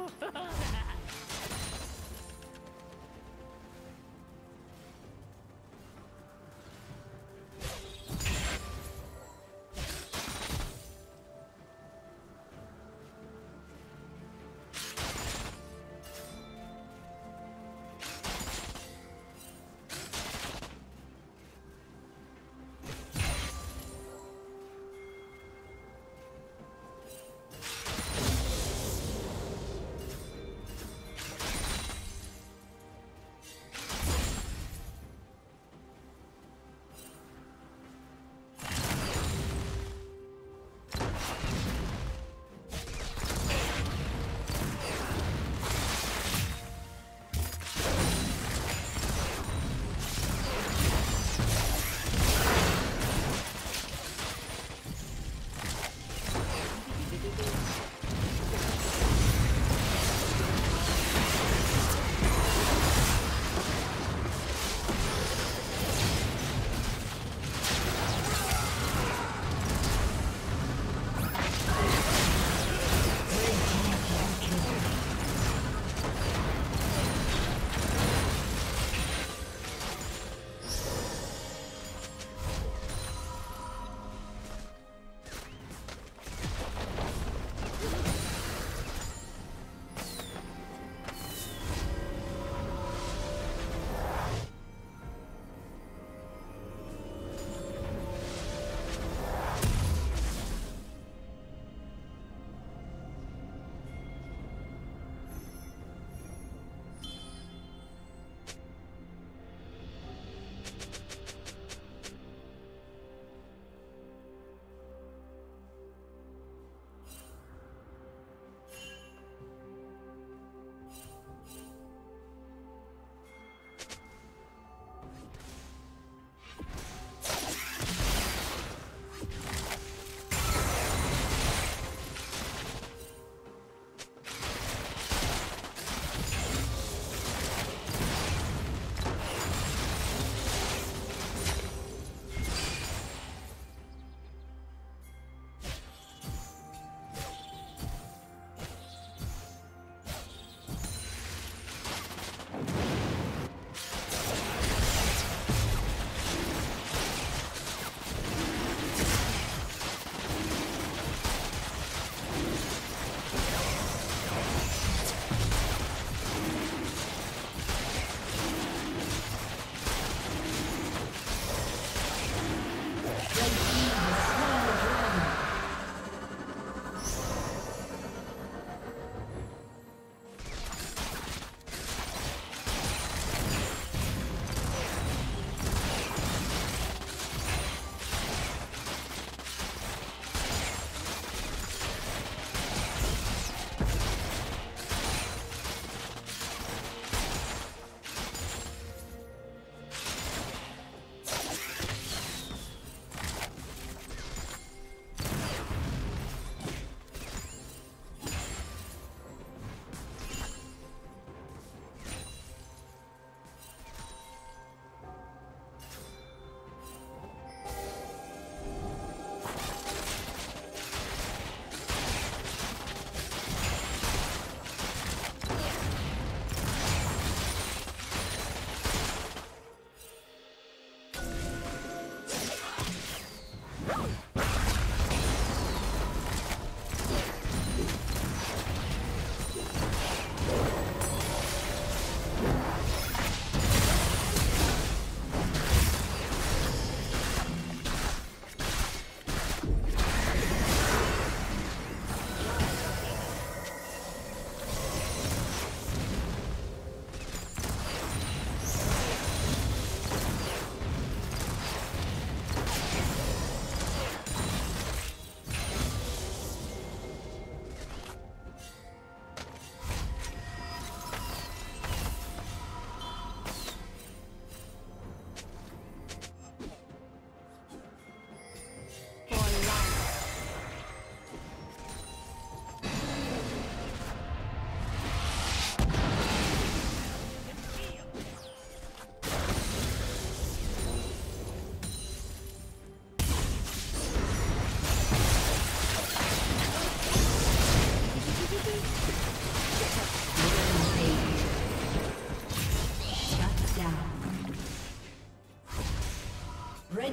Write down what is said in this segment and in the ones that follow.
Oh,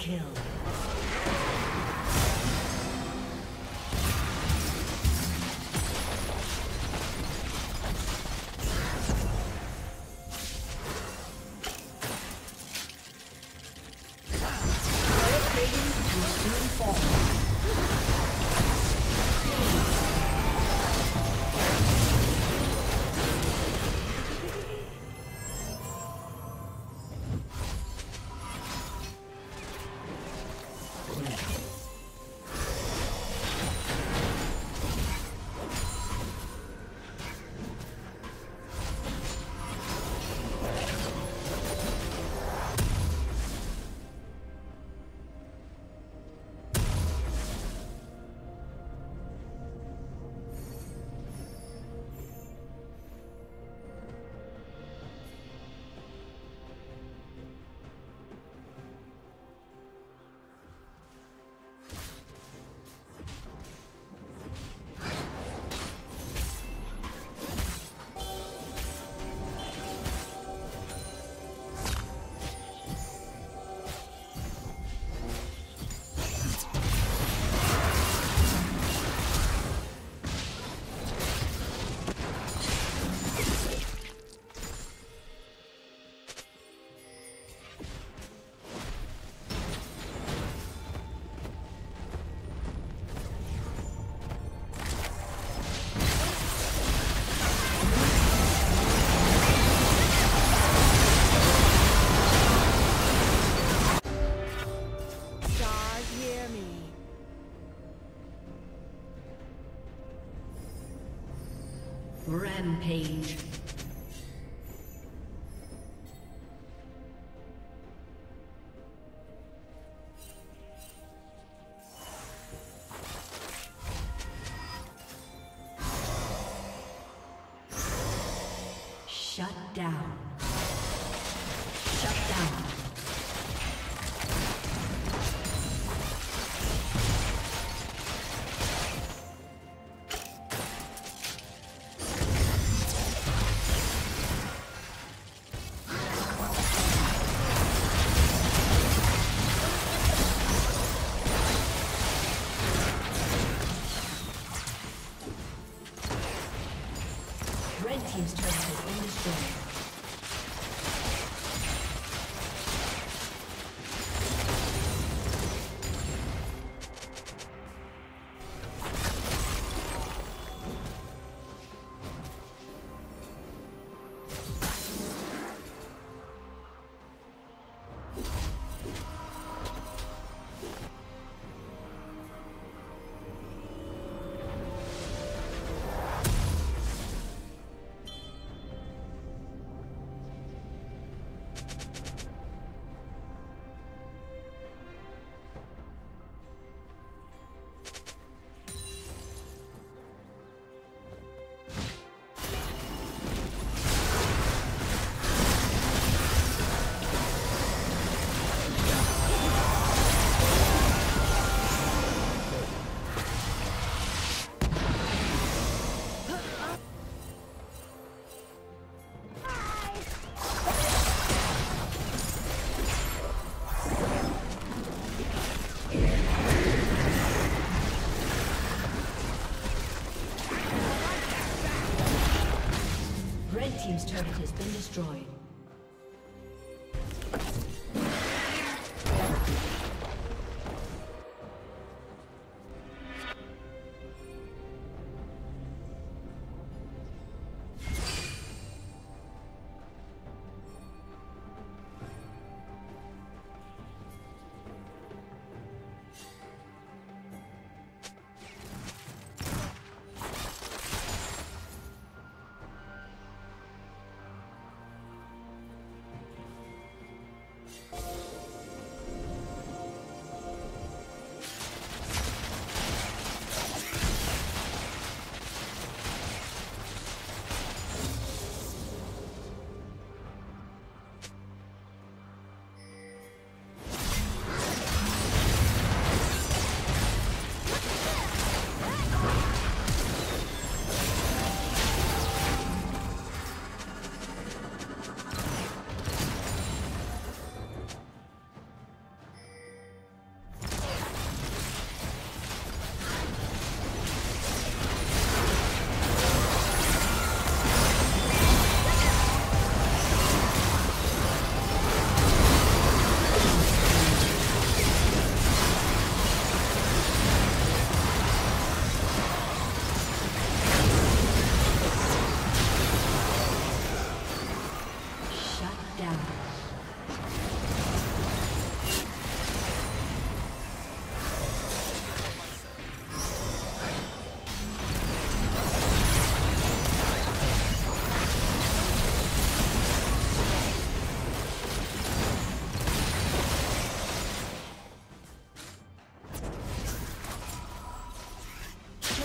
Kill. Has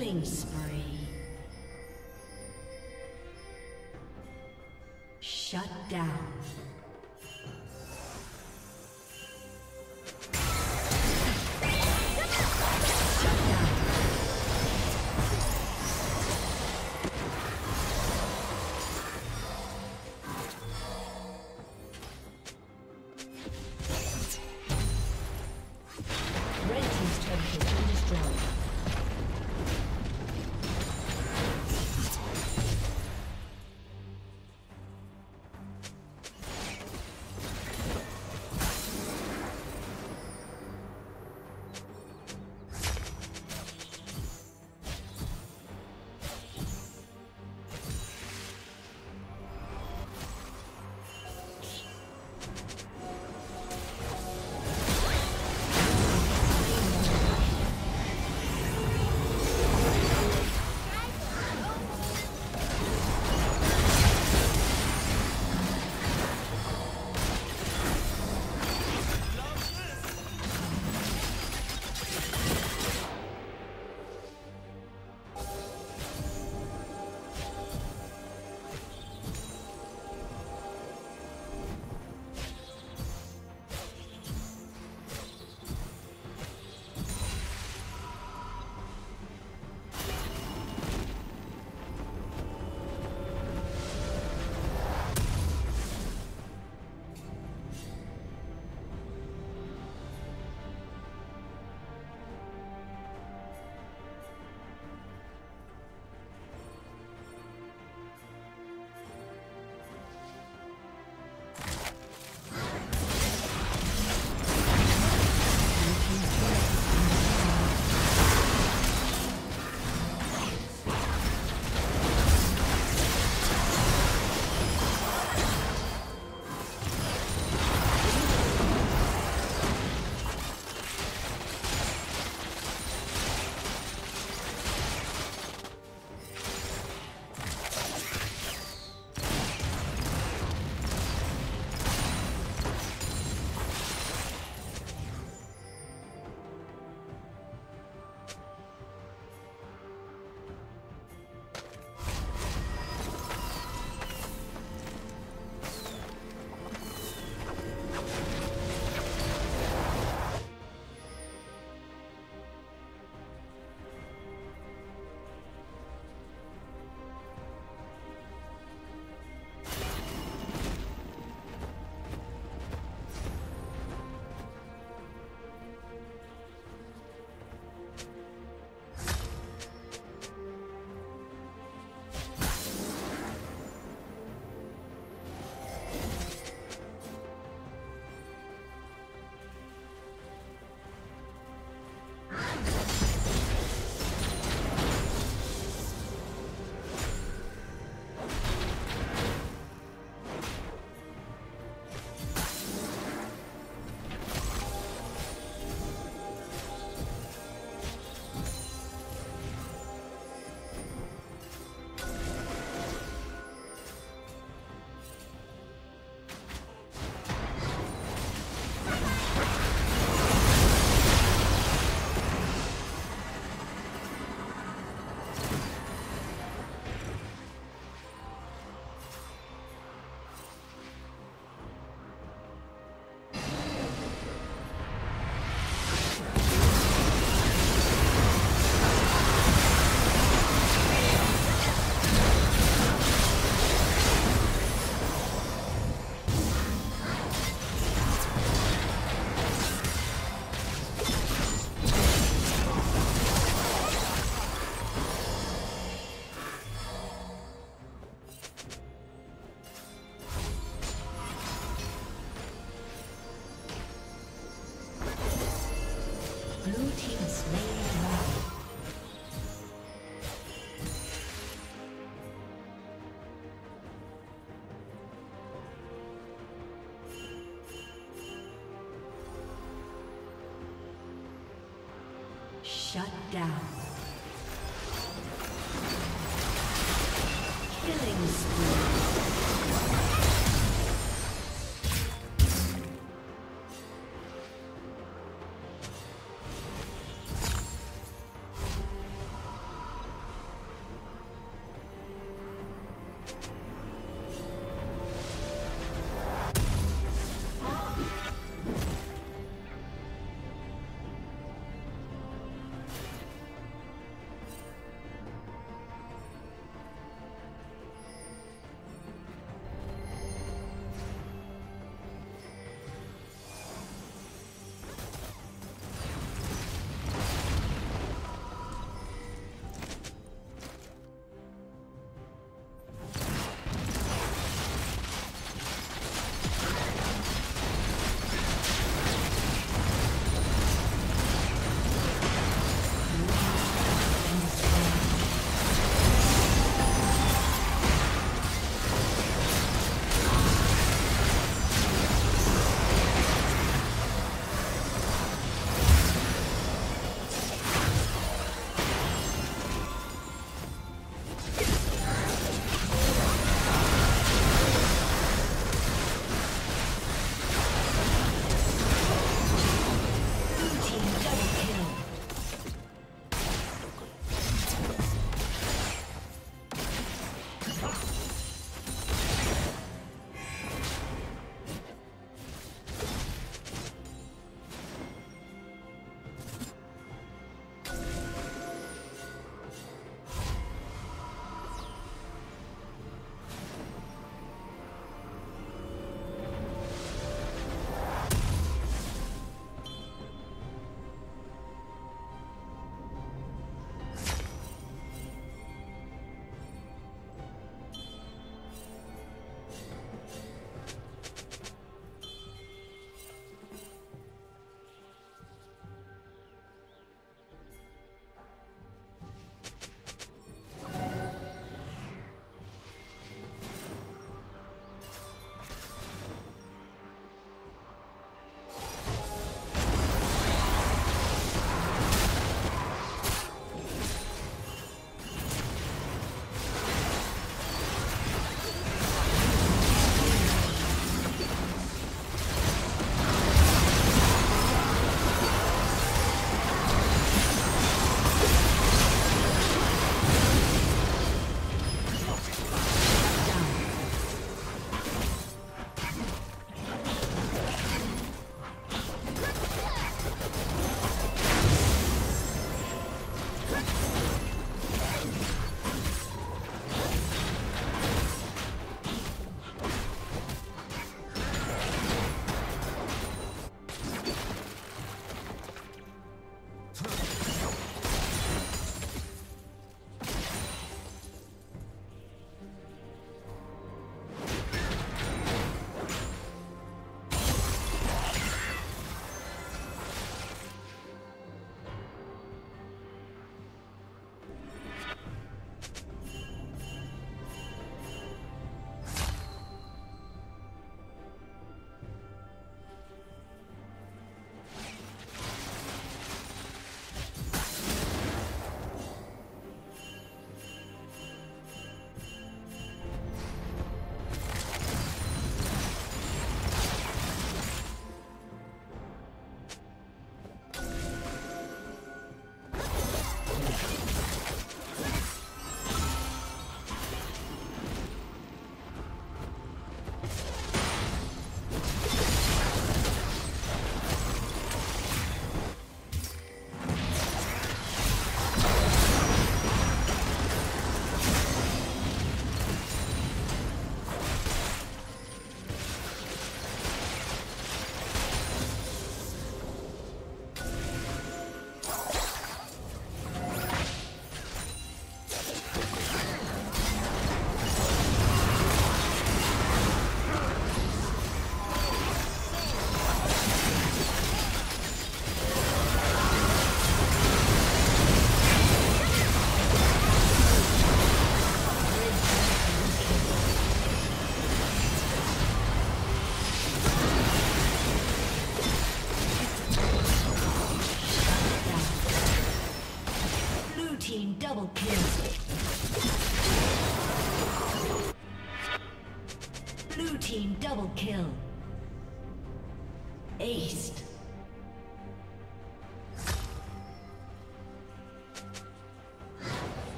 Killing spree. Shut down.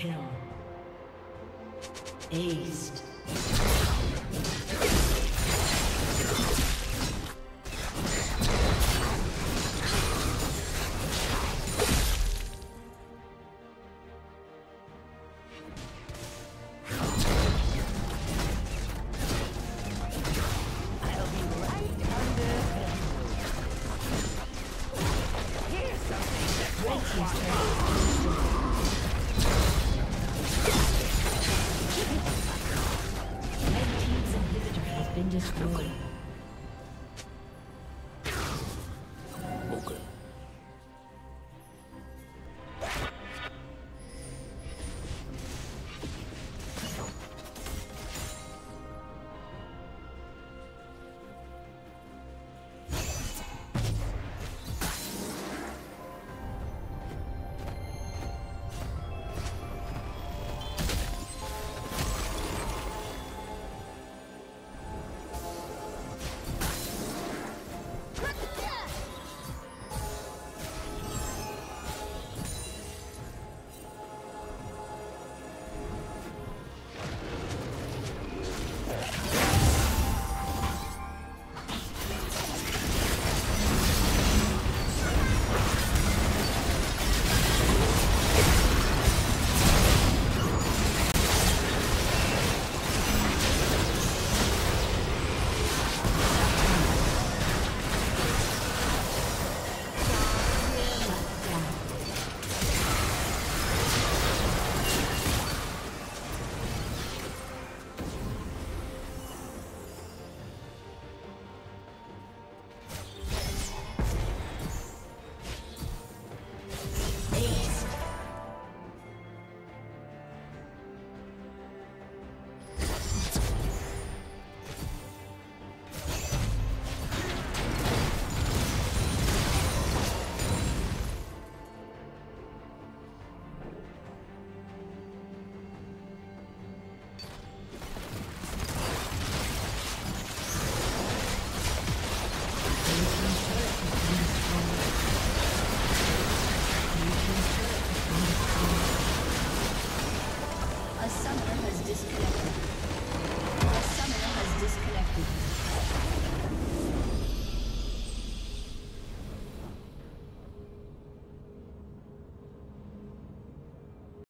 Kill. Aced. destroyed.